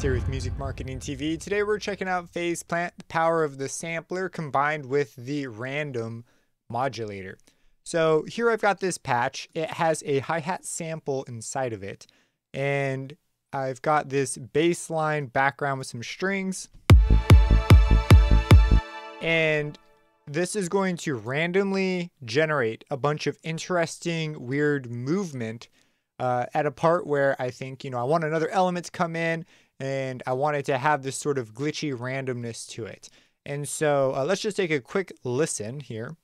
Chris here with Music Marketing TV. Today we're checking out Phase Plant, the power of the sampler combined with the random modulator. So here I've got this patch. It has a hi-hat sample inside of it. And I've got this bassline background with some strings. And this is going to randomly generate a bunch of interesting, weird movement uh, at a part where I think, you know, I want another element to come in and I wanted to have this sort of glitchy randomness to it. And so uh, let's just take a quick listen here.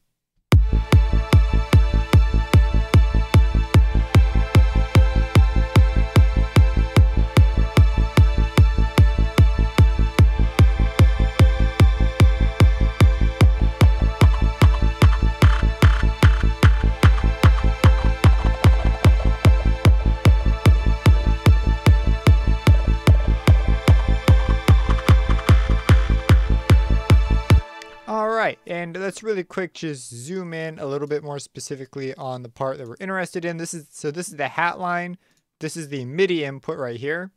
Let's really quick just zoom in a little bit more specifically on the part that we're interested in. This is so this is the hat line. This is the MIDI input right here.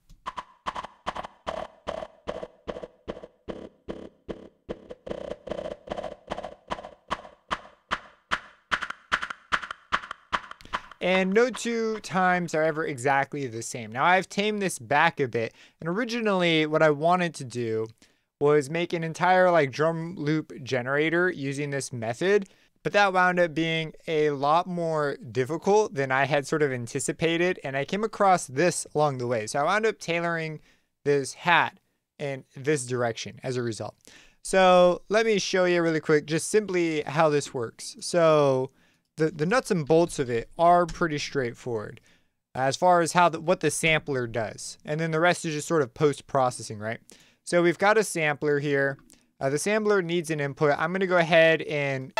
And no two times are ever exactly the same. Now I've tamed this back a bit, and originally what I wanted to do was make an entire like drum loop generator using this method. But that wound up being a lot more difficult than I had sort of anticipated. And I came across this along the way. So I wound up tailoring this hat in this direction as a result. So let me show you really quick, just simply how this works. So the, the nuts and bolts of it are pretty straightforward as far as how the, what the sampler does. And then the rest is just sort of post processing, right? So we've got a sampler here. Uh, the sampler needs an input. I'm going to go ahead and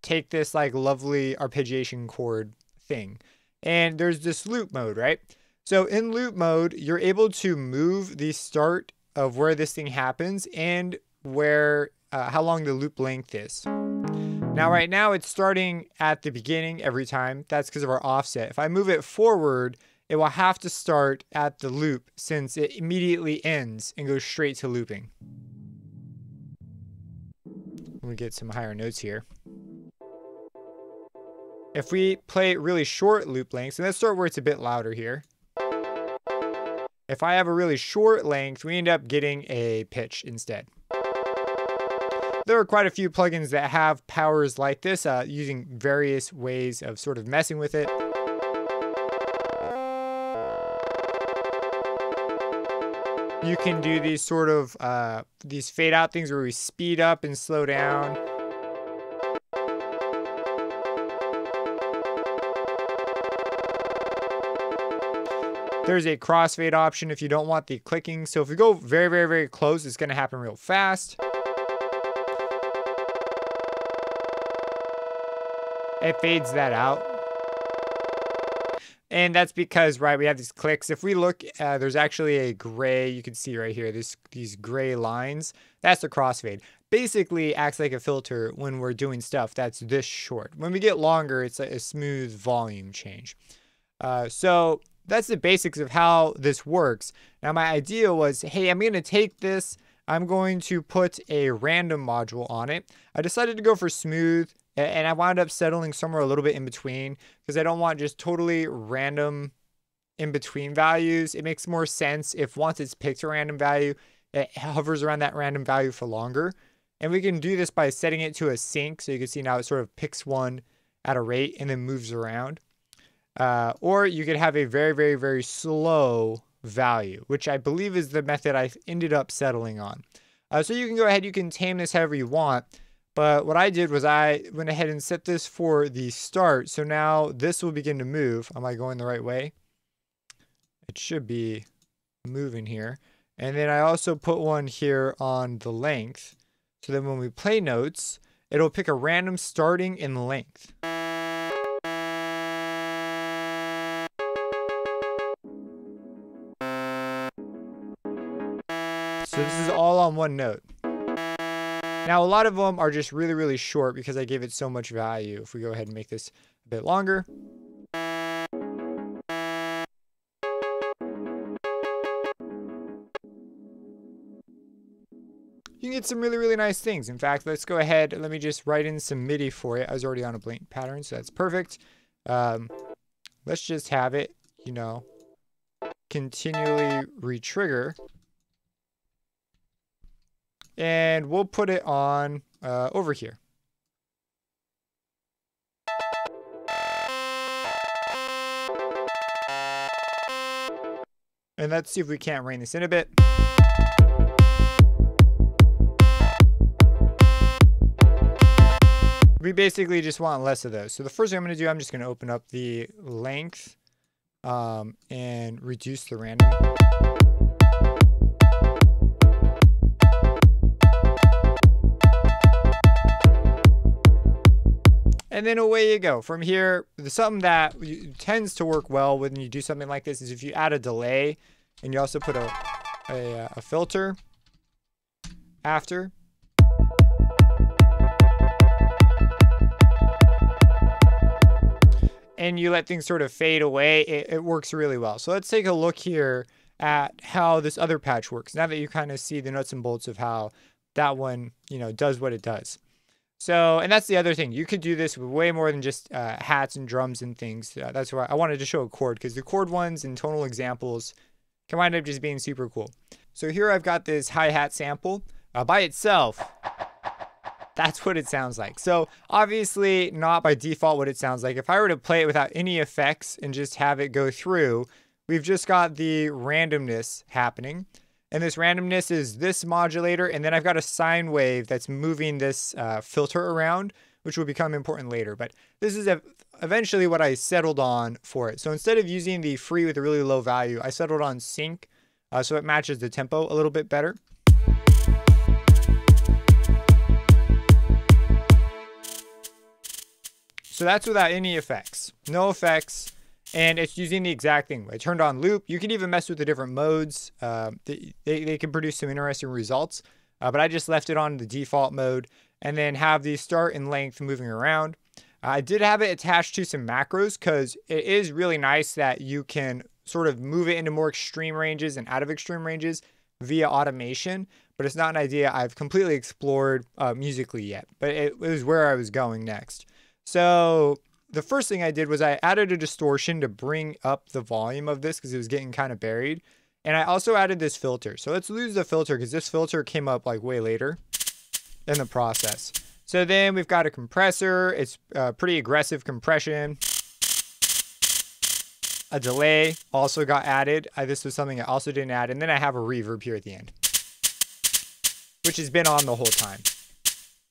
take this like lovely arpeggiation chord thing. And there's this loop mode, right? So in loop mode, you're able to move the start of where this thing happens and where uh, how long the loop length is. Now right now it's starting at the beginning every time. That's because of our offset. If I move it forward, it will have to start at the loop since it immediately ends and goes straight to looping. Let me get some higher notes here. If we play really short loop lengths, and let's start where it's a bit louder here. If I have a really short length, we end up getting a pitch instead. There are quite a few plugins that have powers like this, uh, using various ways of sort of messing with it. You can do these sort of uh, these fade out things where we speed up and slow down. There's a crossfade option if you don't want the clicking. So if we go very, very, very close, it's to happen real fast. It fades that out. And that's because, right, we have these clicks. If we look, uh, there's actually a gray, you can see right here, this, these gray lines. That's the crossfade. Basically acts like a filter when we're doing stuff that's this short. When we get longer, it's a, a smooth volume change. Uh, so that's the basics of how this works. Now, my idea was, hey, I'm going to take this, I'm going to put a random module on it. I decided to go for smooth and I wound up settling somewhere a little bit in between because I don't want just totally random in between values. It makes more sense if once it's picked a random value, it hovers around that random value for longer. And we can do this by setting it to a sync. So you can see now it sort of picks one at a rate and then moves around. Uh, or you could have a very, very, very slow value, which I believe is the method I ended up settling on. Uh, so you can go ahead, you can tame this however you want. But what I did was I went ahead and set this for the start. So now this will begin to move. Am I going the right way? It should be moving here. And then I also put one here on the length. So then when we play notes, it'll pick a random starting in length. So this is all on one note. Now, a lot of them are just really, really short because I gave it so much value. If we go ahead and make this a bit longer. you can get some really, really nice things. In fact, let's go ahead. Let me just write in some MIDI for it. I was already on a blank pattern, so that's perfect. Um, let's just have it, you know, continually retrigger. And we'll put it on uh, over here. And let's see if we can't rein this in a bit. We basically just want less of those. So the first thing I'm going to do, I'm just going to open up the length um, and reduce the random. And then away you go. From here, the something that tends to work well when you do something like this is if you add a delay and you also put a, a, uh, a filter after. and you let things sort of fade away, it, it works really well. So let's take a look here at how this other patch works. Now that you kind of see the nuts and bolts of how that one, you know, does what it does. So, and that's the other thing. You could do this with way more than just uh, hats and drums and things. Uh, that's why I wanted to show a chord because the chord ones and tonal examples can wind up just being super cool. So here I've got this hi-hat sample uh, by itself. That's what it sounds like. So obviously not by default what it sounds like. If I were to play it without any effects and just have it go through, we've just got the randomness happening. And this randomness is this modulator, and then I've got a sine wave that's moving this uh, filter around, which will become important later. But this is eventually what I settled on for it. So instead of using the free with a really low value, I settled on sync, uh, so it matches the tempo a little bit better. So that's without any effects. No effects. And it's using the exact thing. I turned on loop. You can even mess with the different modes. Uh, they, they can produce some interesting results. Uh, but I just left it on the default mode and then have the start and length moving around. I did have it attached to some macros because it is really nice that you can sort of move it into more extreme ranges and out of extreme ranges via automation. But it's not an idea I've completely explored uh, musically yet. But it, it was where I was going next. So the first thing I did was I added a distortion to bring up the volume of this because it was getting kind of buried. And I also added this filter. So let's lose the filter because this filter came up like way later in the process. So then we've got a compressor. It's a pretty aggressive compression. A delay also got added. I, this was something I also didn't add. And then I have a reverb here at the end, which has been on the whole time.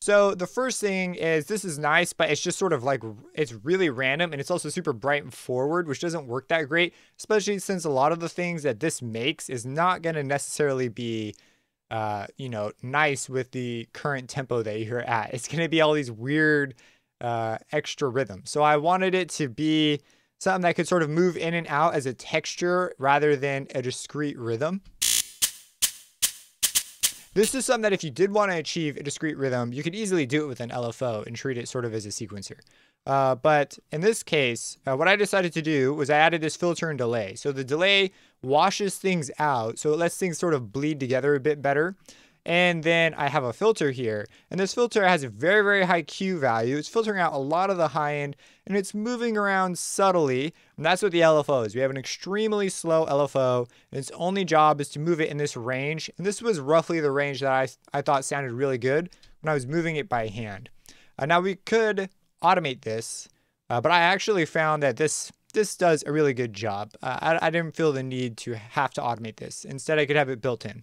So the first thing is this is nice, but it's just sort of like it's really random and it's also super bright and forward, which doesn't work that great, especially since a lot of the things that this makes is not going to necessarily be uh, you know, nice with the current tempo that you're at. It's going to be all these weird uh, extra rhythms. So I wanted it to be something that could sort of move in and out as a texture rather than a discrete rhythm. This is something that if you did want to achieve a discrete rhythm, you could easily do it with an LFO and treat it sort of as a sequencer. Uh, but in this case, uh, what I decided to do was I added this filter and delay. So the delay washes things out, so it lets things sort of bleed together a bit better. And then I have a filter here, and this filter has a very, very high Q value. It's filtering out a lot of the high end, and it's moving around subtly. And that's what the LFO is. We have an extremely slow LFO, and its only job is to move it in this range. And this was roughly the range that I, I thought sounded really good when I was moving it by hand. Uh, now we could automate this, uh, but I actually found that this this does a really good job. Uh, I, I didn't feel the need to have to automate this. Instead, I could have it built in.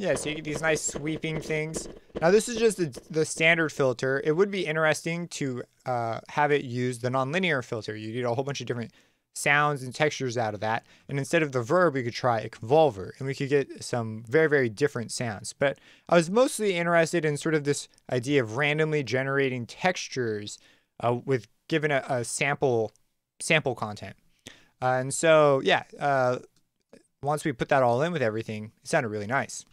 Yeah, so you get these nice sweeping things. Now this is just the, the standard filter. It would be interesting to uh, have it use the nonlinear filter. You get a whole bunch of different sounds and textures out of that. And instead of the verb, we could try a convolver and we could get some very, very different sounds. But I was mostly interested in sort of this idea of randomly generating textures uh, with given a, a, sample sample content. Uh, and so, yeah, uh, once we put that all in with everything, it sounded really nice.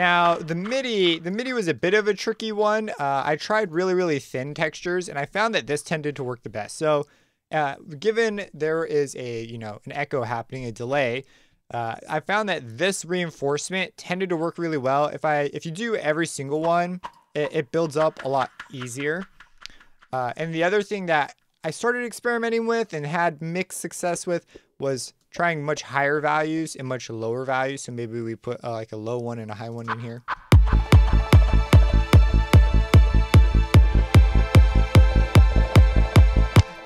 Now, the MIDI, the MIDI was a bit of a tricky one. Uh, I tried really, really thin textures, and I found that this tended to work the best. So, uh, given there is a, you know, an echo happening, a delay, uh, I found that this reinforcement tended to work really well. If I, if you do every single one, it, it builds up a lot easier. Uh, and the other thing that I started experimenting with and had mixed success with was trying much higher values and much lower values. So maybe we put uh, like a low one and a high one in here.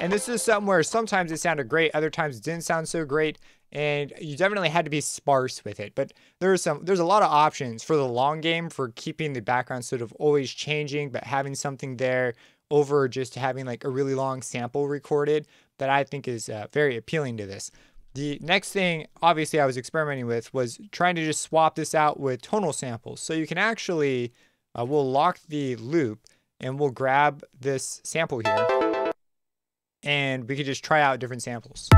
And this is something where sometimes it sounded great, other times it didn't sound so great, and you definitely had to be sparse with it. But there's some there's a lot of options for the long game for keeping the background sort of always changing, but having something there over just having like a really long sample recorded that I think is uh, very appealing to this. The next thing, obviously, I was experimenting with was trying to just swap this out with tonal samples. So you can actually, uh, we'll lock the loop and we'll grab this sample here and we could just try out different samples.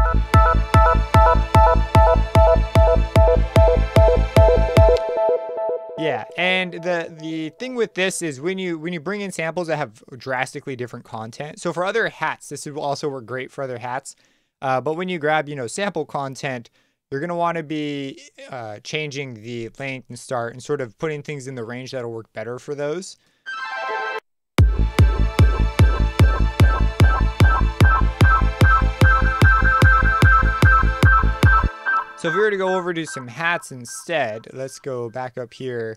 Yeah, and the the thing with this is when you when you bring in samples that have drastically different content. So for other hats, this would also work great for other hats. Uh, but when you grab, you know, sample content, you're going to want to be uh, changing the length and start and sort of putting things in the range that'll work better for those. So if we were to go over to some hats instead, let's go back up here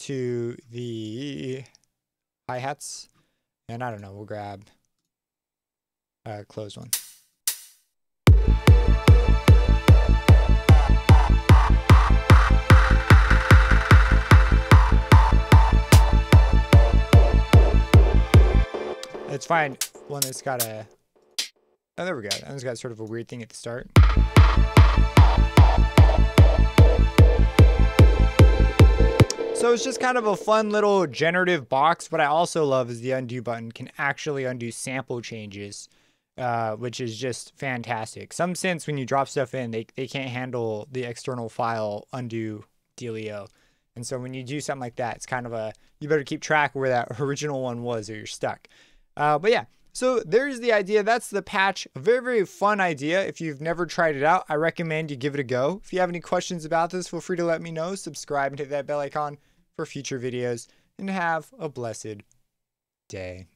to the hi-hats. And I don't know, we'll grab a closed one. Let's find one that's got a... Oh, there we go. That one's got sort of a weird thing at the start. So it's just kind of a fun little generative box. What I also love is the undo button can actually undo sample changes, uh, which is just fantastic. Some synths, when you drop stuff in, they, they can't handle the external file undo dealio. And so when you do something like that, it's kind of a, you better keep track where that original one was or you're stuck. Uh, but yeah, so there's the idea. That's the patch. A very, very fun idea. If you've never tried it out, I recommend you give it a go. If you have any questions about this, feel free to let me know. Subscribe and hit that bell icon for future videos. And have a blessed day.